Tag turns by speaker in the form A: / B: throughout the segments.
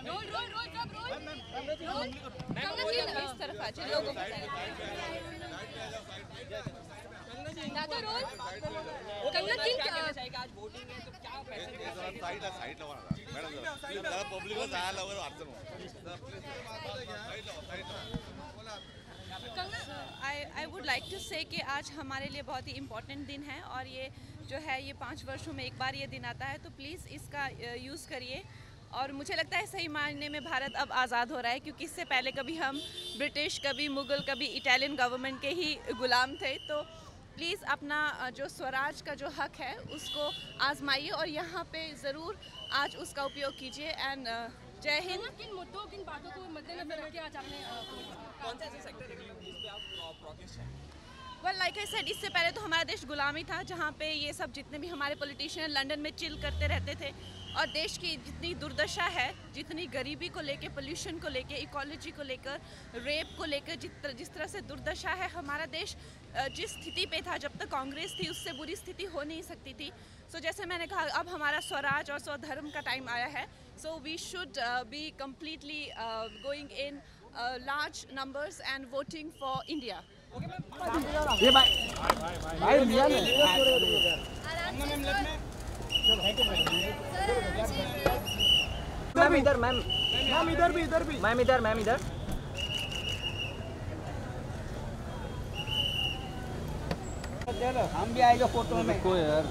A: Role roll roll सब roll roll Kangana ji इस तरफ़ आ लोगों को दादा रोल कंगना जी
B: कहना चाहिए आज वोटिंग है तो क्या
C: साईडला साईडला मॅडम पब्लिकला जायला अडचण
D: आई I would like to say कि आज हमारे लिए बहुत ही इम्पोर्टेंट दिन है और ये जो है ये पाँच वर्षों में एक बार ये दिन आता है तो प्लीज़ इसका यूज़ करिए। और मुझे लगता है सही मायने में भारत अब आज़ाद हो रहा है क्योंकि इससे पहले कभी हम ब्रिटिश कभी मुग़ल कभी इटालियन गवर्नमेंट के ही गुलाम थे तो प्लीज़ अपना जो स्वराज का जो हक है, उसको आजमाइए और यहाँ पे ज़रूर आज उसका उपयोग कीजिए। एंड जय हिंद।
A: किन मुद्दों, किन बातों को मद्देनजर रख आज आपने
B: कौन sector
D: well like I said इससे पहले तो हमारा देश गुलामी था जहाँ पे ये सब जितने भी हमारे पॉलिटिशियन लंदन में चिल करते रहते थे और देश की जितनी दुर्दशा है जितनी गरीबी को लेके पोल्यूशन को लेके इकोलॉजी को लेकर रेप को लेकर जित जिस तरह से दुर्दशा है हमारा देश जिस स्थिति पे था जब तक कांग्रेस थी उससे बुरी स्थिति हो नहीं सकती थी। सो so, जैसे मैंने कहा अब हमारा स्वराज और स्वधर्म का टाइम आया है। So we should be completely going in large numbers and voting for India
B: ma'am इधर मैम। मैम इधर भी इधर भी। मैम इधर मैम इधर। हम भी आएगा फ़ोटो में। कोई यार।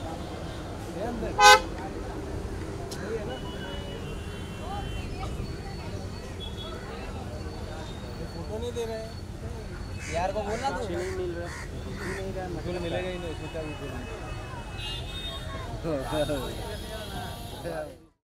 B: फ़ोटो नहीं दे रहे। यार को बोलना तू। नहीं मिल रहा। मिलेगा ही नहीं उसमें क्या